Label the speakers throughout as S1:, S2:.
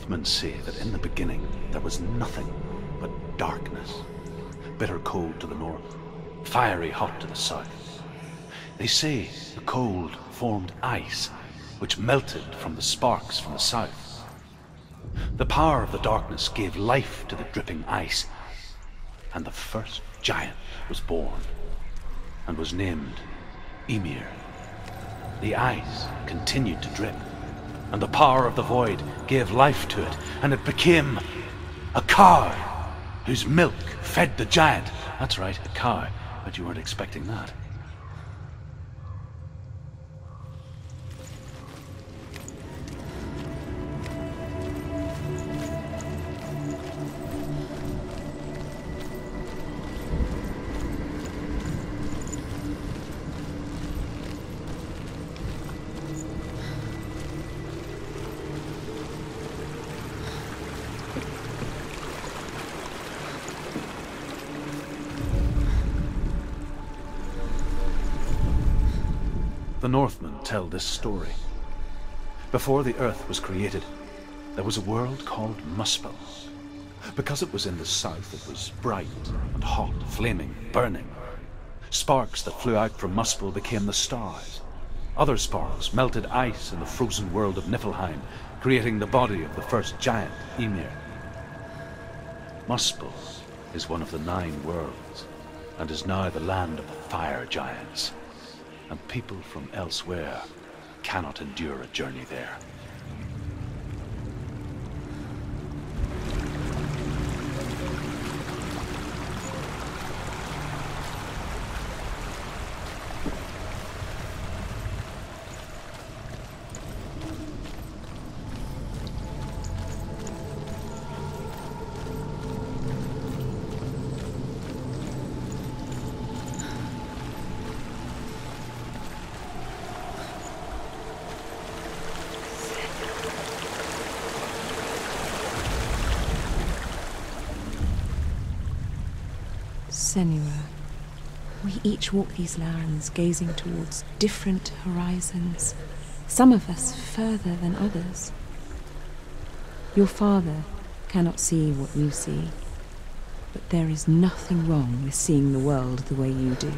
S1: Northmen say that in the beginning there was nothing but darkness. Bitter cold to the north, fiery hot to the south. They say the cold formed ice, which melted from the sparks from the south. The power of the darkness gave life to the dripping ice, and the first giant was born, and was named Ymir. The ice continued to drip, and the power of the void gave life to it, and it became a cow whose milk fed the giant. That's right, a cow. But you weren't expecting that. This story. Before the earth was created, there was a world called Muspel. Because it was in the south, it was bright and hot, flaming, burning. Sparks that flew out from Muspel became the stars. Other sparks melted ice in the frozen world of Niflheim, creating the body of the first giant, Ymir. Muspel is one of the nine worlds, and is now the land of the fire giants and people from elsewhere cannot endure a journey there.
S2: Senua, we each walk these lands gazing towards different horizons, some of us further than others. Your father cannot see what you see, but there is nothing wrong with seeing the world the way you do.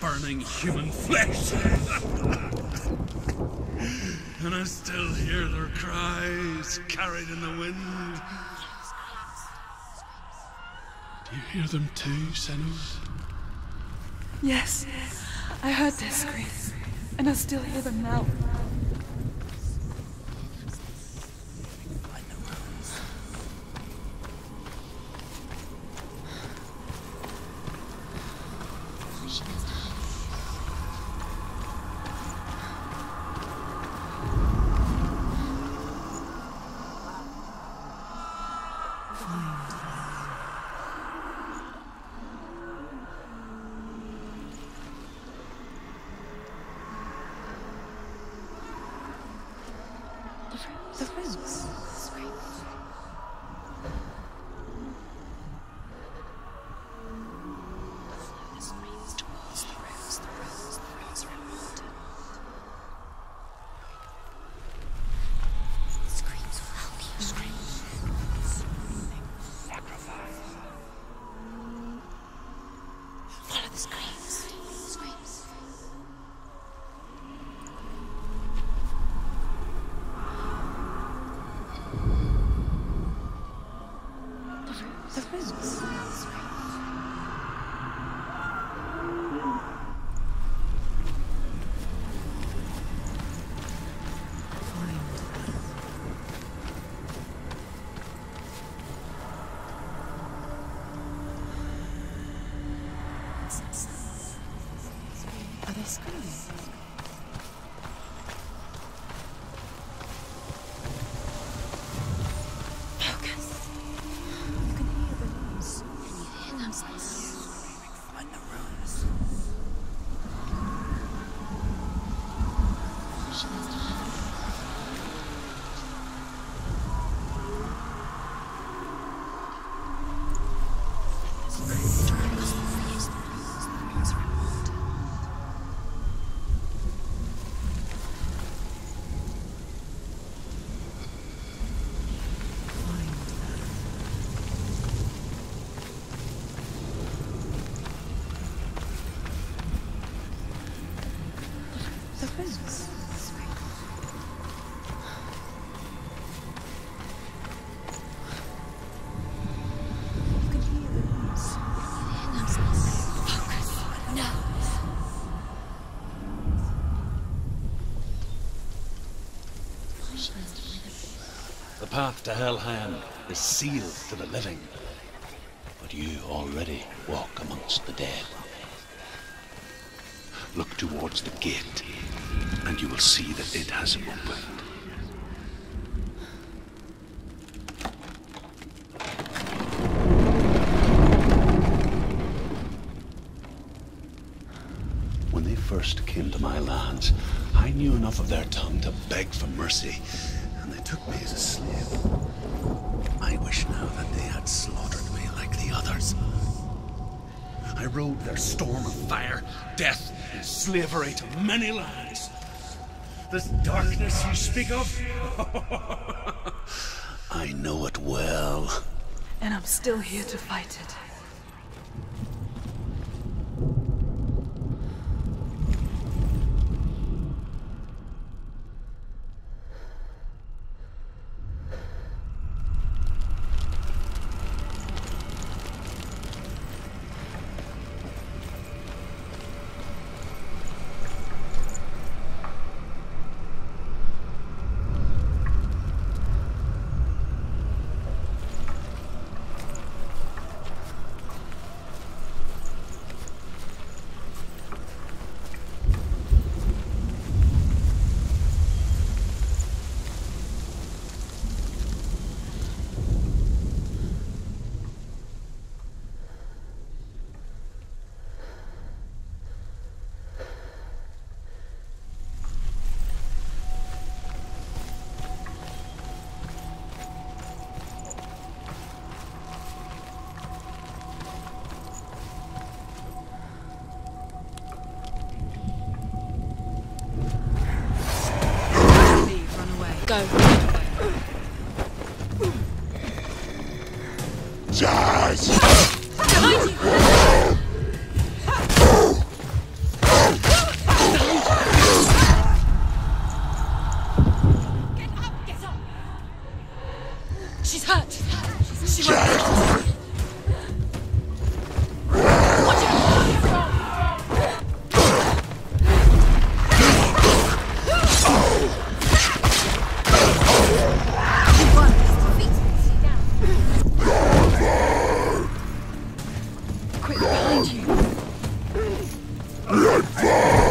S1: Burning human flesh. and I still hear their cries carried in the wind. Do you hear them too, Senua?
S3: Yes, I heard their screams, and I still hear them now.
S1: Path to Helheim is sealed to the living. But you already walk amongst the dead. Look towards the gate, and you will see that it has opened. When they first came to my lands, I knew enough of their tongue to beg for mercy, and they took me rode their storm of fire, death, and slavery to many lands. This darkness you speak of? I know it well.
S4: And I'm still here to fight it.
S3: Goodbye!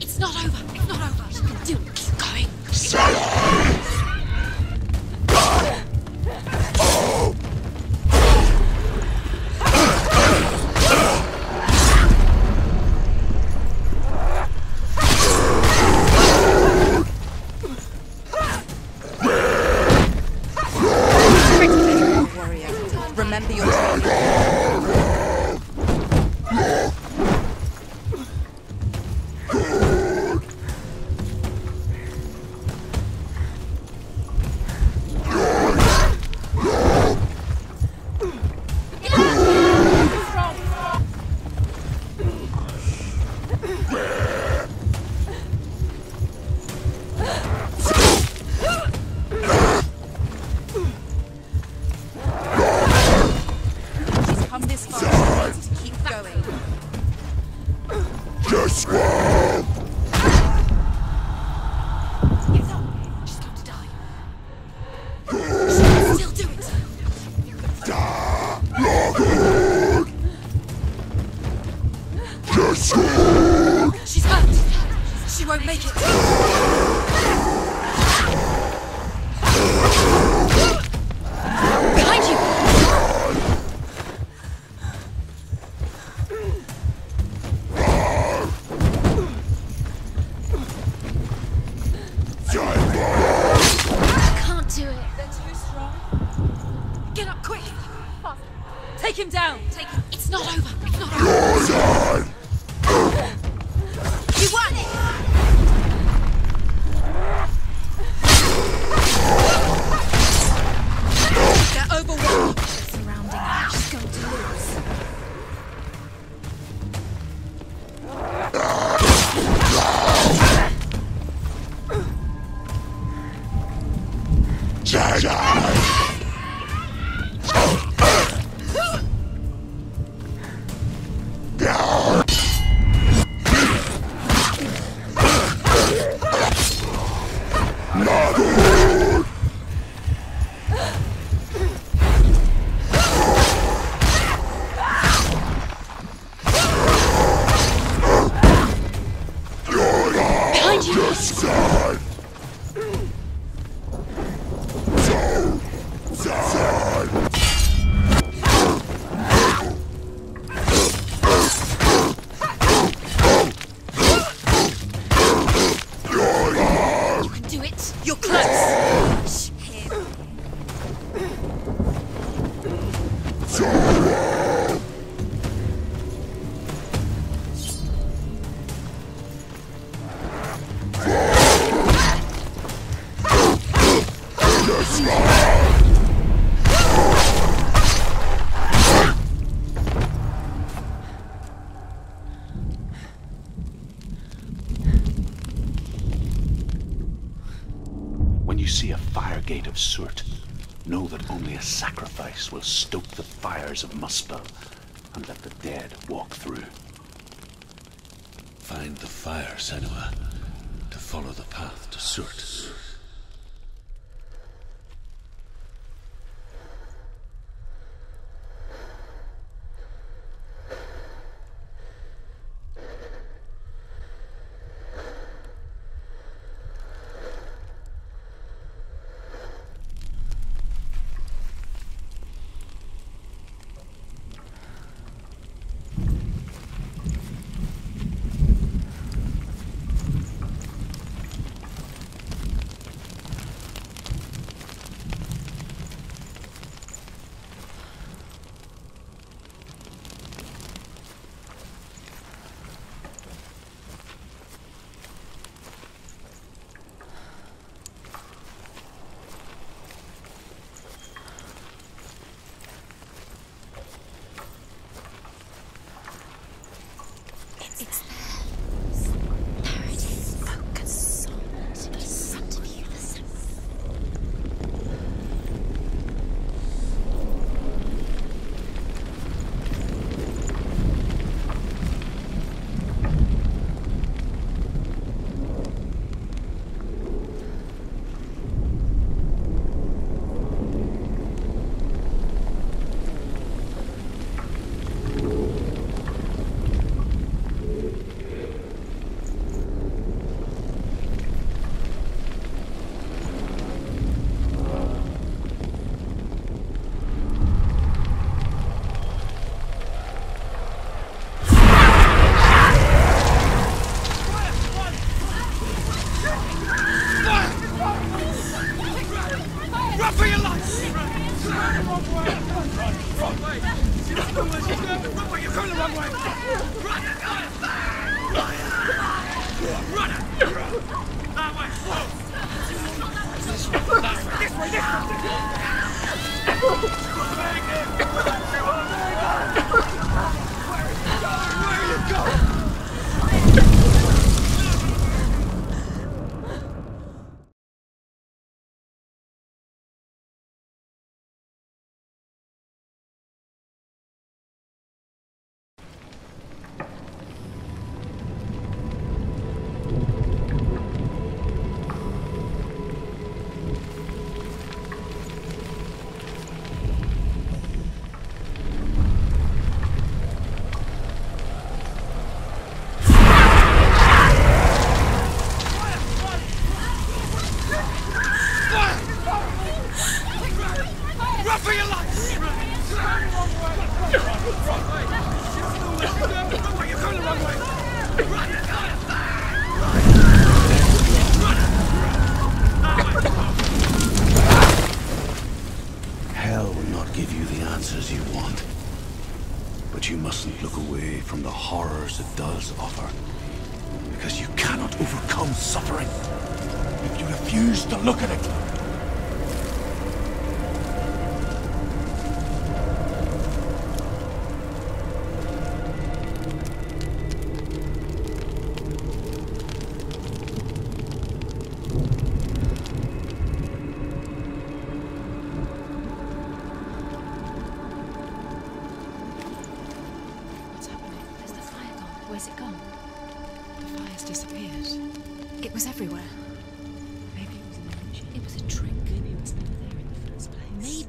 S3: It's not over. It's not over. You can do it. Keep going.
S4: Keep going.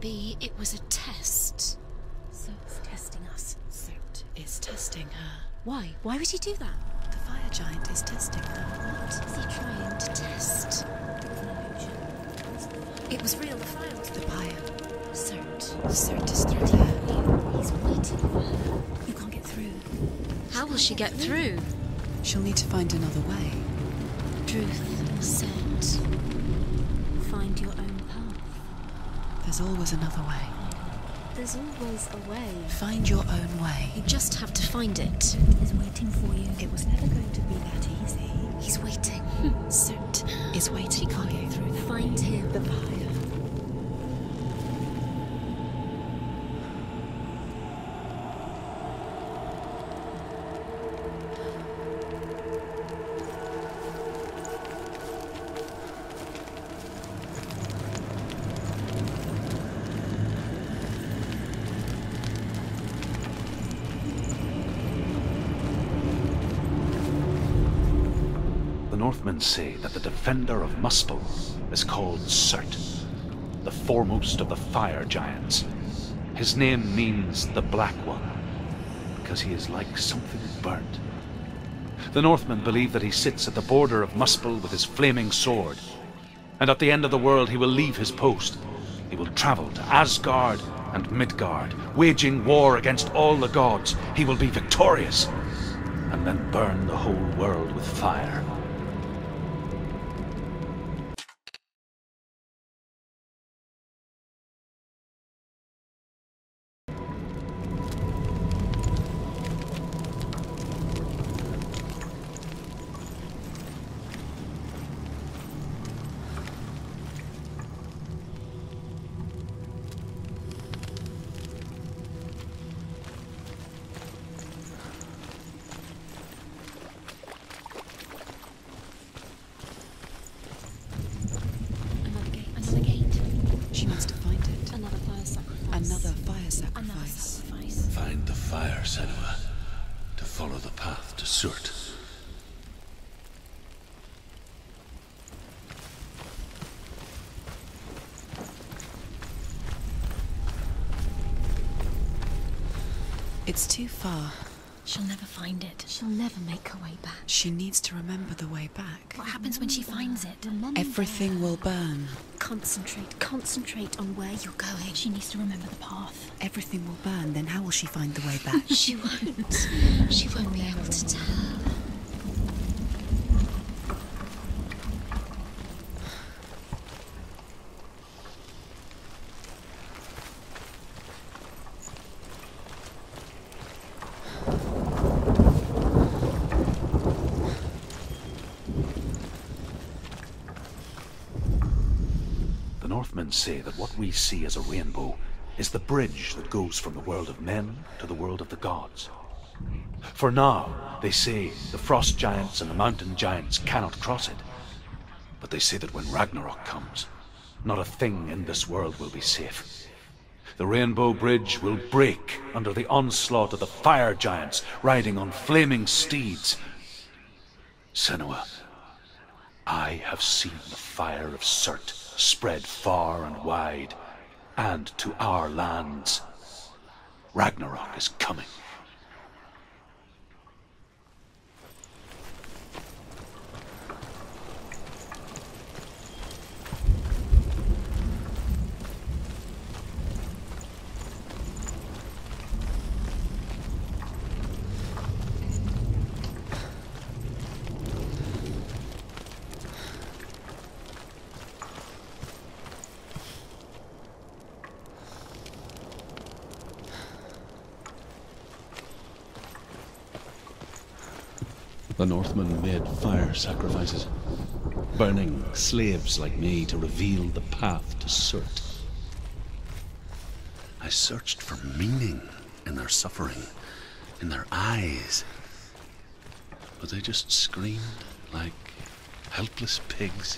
S3: Maybe it was a test. So it's testing us. So it is testing her. Why? Why would he do that? The fire giant is testing her. What is he trying to test? It was real. The fire was
S4: the fire.
S3: Surt.
S4: Surt is through her.
S3: He's waiting for her. You can't get through. How will she get through?
S4: She'll need to find another way.
S3: Truth. Surt.
S4: There's always another way.
S3: There's always a way.
S4: Find your own way.
S3: You just have to find it.
S5: He's waiting for you. It was never going to be that easy.
S3: He's waiting.
S4: Hmm. Surt is waiting
S3: She
S4: for
S3: can't
S4: you.
S3: get through. Find him.
S4: The pyre.
S1: Say that the defender of Muspel is called Surt, the foremost of the fire giants. His name means the Black One, because he is like something burnt. The Northmen believe that he sits at the border of Muspel with his flaming sword, and at the end of the world he will leave his post. He will travel to Asgard and Midgard, waging war against all the gods. He will be victorious, and then burn the whole world with fire.
S4: Too far.
S3: She'll never find it. She'll never make her way back.
S4: She needs to remember the way back.
S3: What happens when she finds it?
S4: Everything will burn.
S3: Concentrate. Concentrate on where you're going. She needs to remember the path.
S4: Everything will burn, then how will she find the way back?
S3: She won't. She won't be able to tell.
S1: The Northmen say that what we see as a rainbow is the bridge that goes from the world of men to the world of the gods. For now, they say the frost giants and the mountain giants cannot cross it. But they say that when Ragnarok comes, not a thing in this world will be safe. The rainbow bridge will break under the onslaught of the fire giants riding on flaming steeds. Senua, I have seen the fire of Surt spread far and wide, and to our lands. Ragnarok is coming.
S6: Northmen made fire sacrifices, burning slaves like me to reveal the path to Surt. I searched for meaning in their suffering, in their eyes. But they just screamed like helpless pigs.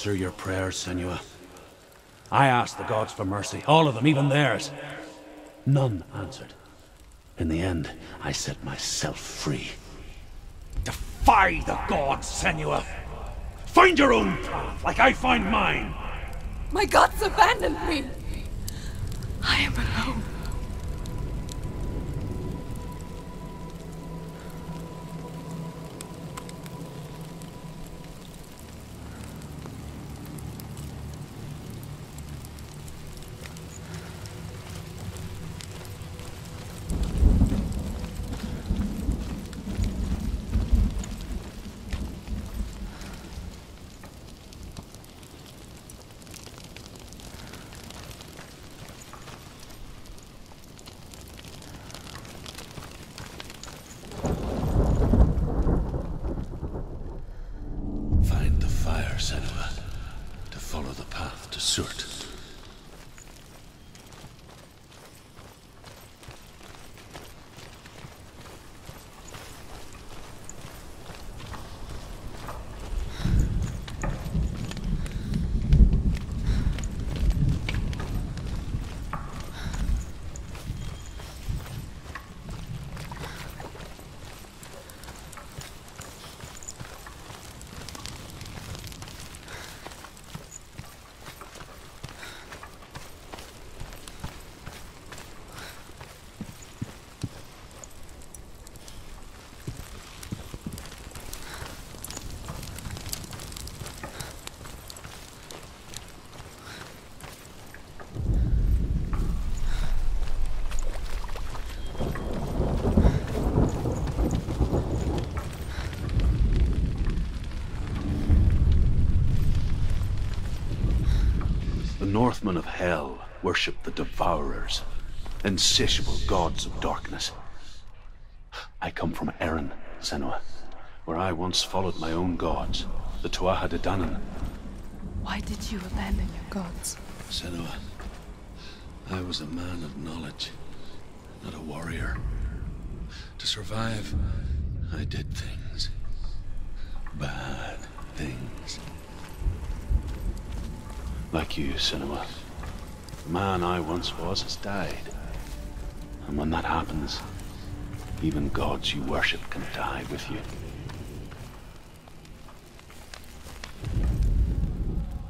S1: Answer your prayers, Senua. I asked the gods for mercy, all of them, even theirs. None answered. In the end, I set myself free. Defy the gods, Senua! Find your own path, like I find mine!
S5: My gods abandoned me. I am alone.
S1: Northmen of Hell worship the Devourers, insatiable gods of darkness. I come from Erin, Senua, where I once followed my own gods, the Tuatha De Danann.
S5: Why did you abandon your gods?
S1: Senua, I was a man of knowledge, not a warrior. To survive, I did things. Bad things. Like you, Senua. The man I once was has died. And when that happens, even gods you worship can die with you.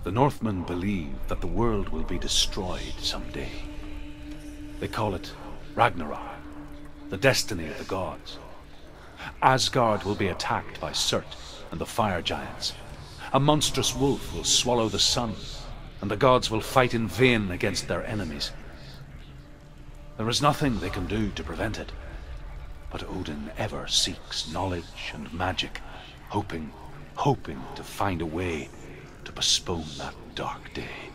S1: The Northmen believe that the world will be destroyed someday. They call it Ragnarok, the destiny of the gods. Asgard will be attacked by Surt and the fire giants. A monstrous wolf will swallow the sun, and the gods will fight in vain against their enemies. There is nothing they can do to prevent it, but Odin ever seeks knowledge and magic, hoping, hoping to find a way to postpone that dark day.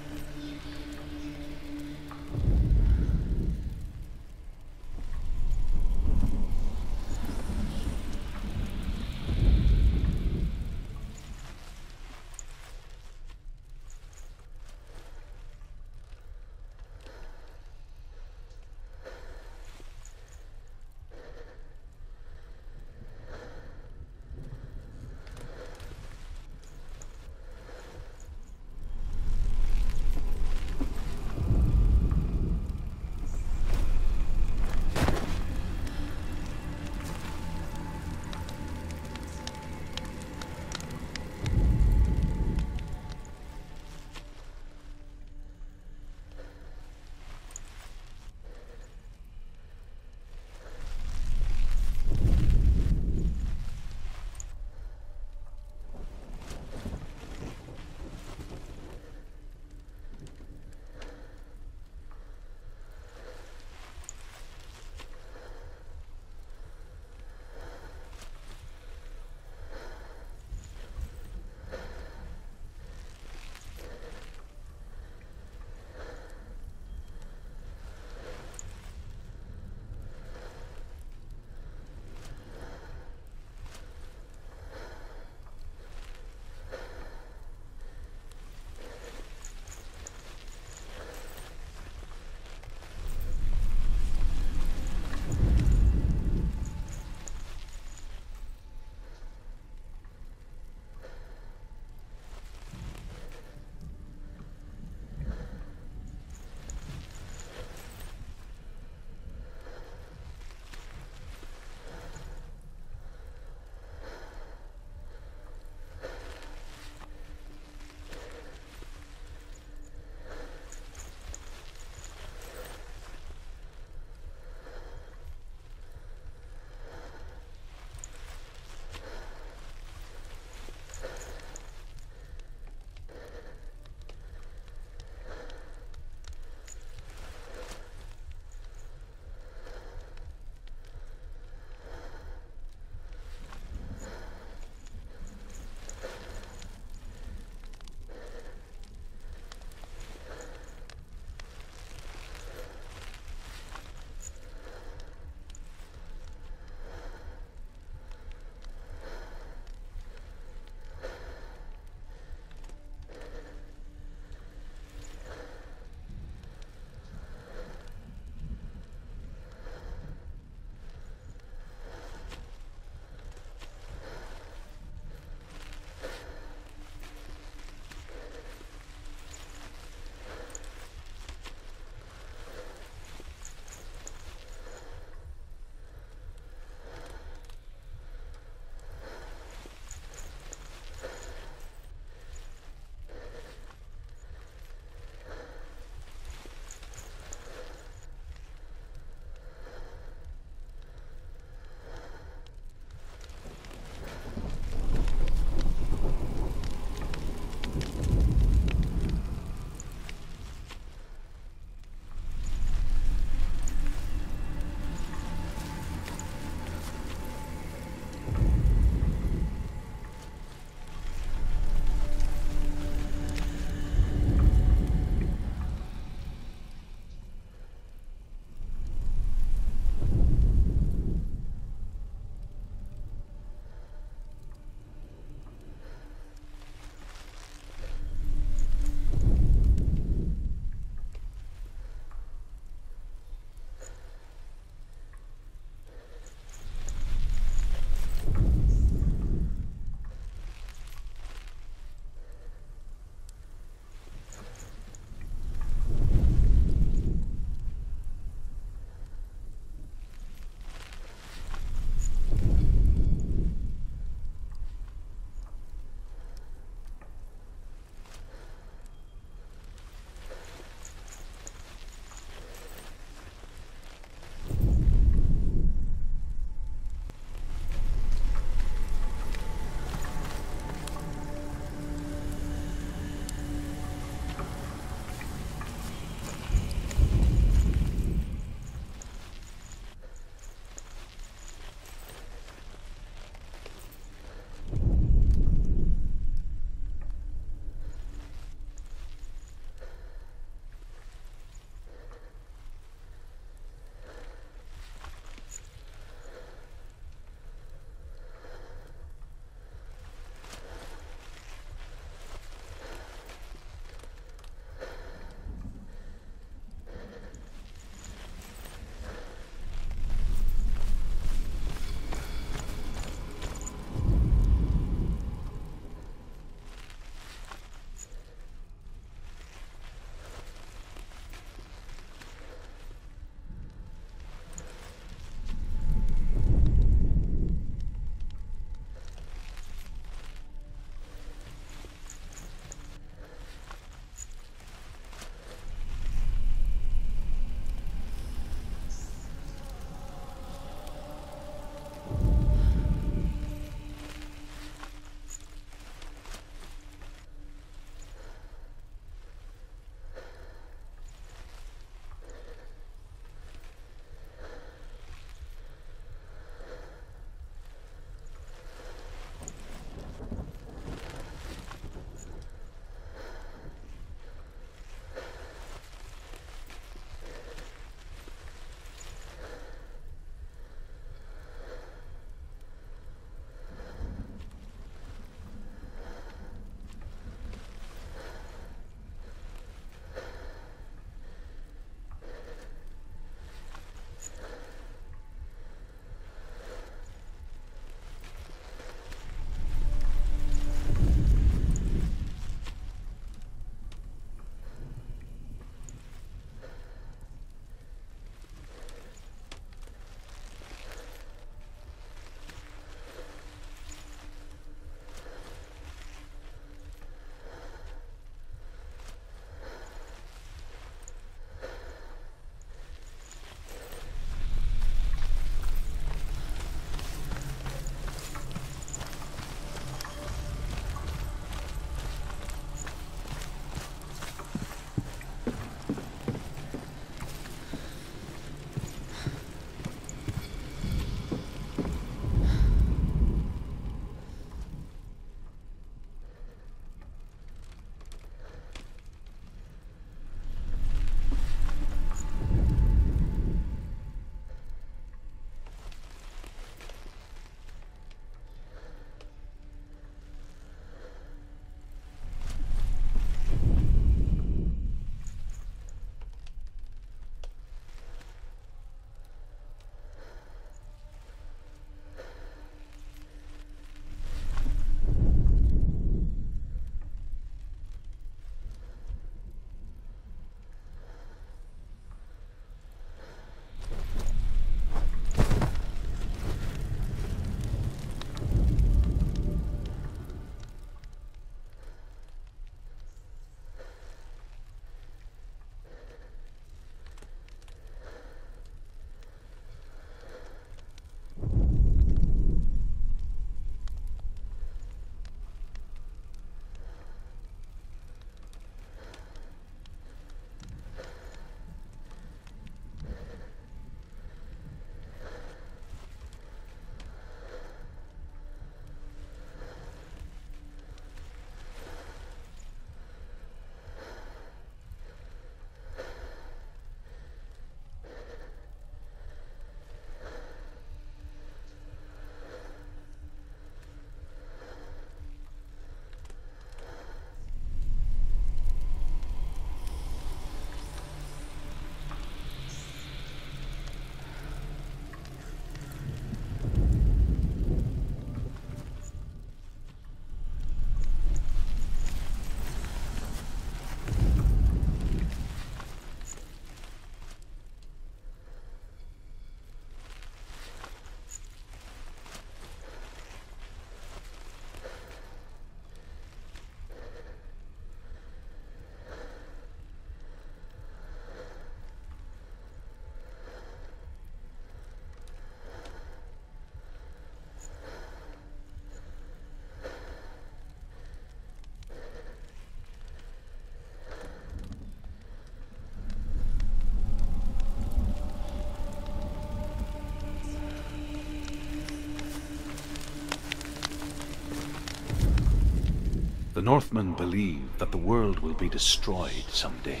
S1: Northmen believe that the world will be destroyed someday.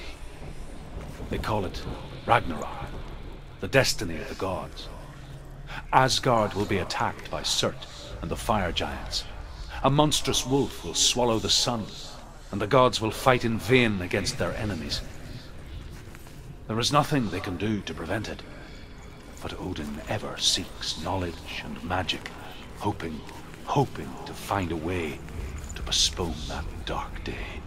S1: They call it Ragnarok, the destiny of the gods. Asgard will be attacked by Surt and the fire giants. A monstrous wolf will swallow the sun, and the gods will fight in vain against their enemies. There is nothing they can do to prevent it, but Odin ever seeks knowledge and magic, hoping, hoping to find a way postpone that dark day.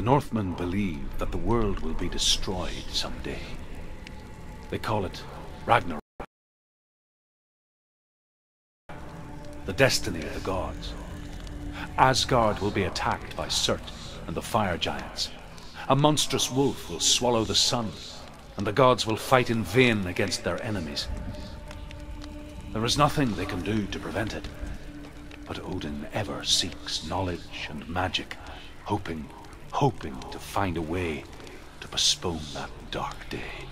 S1: The Northmen believe that the world will be destroyed someday. They call it Ragnarok. The destiny of the gods. Asgard will be attacked by Surt and the fire giants. A monstrous wolf will swallow the sun, and the gods will fight in vain against their enemies. There is nothing they can do to prevent it. But Odin ever seeks knowledge and magic, hoping, hoping to find a way to postpone that dark day.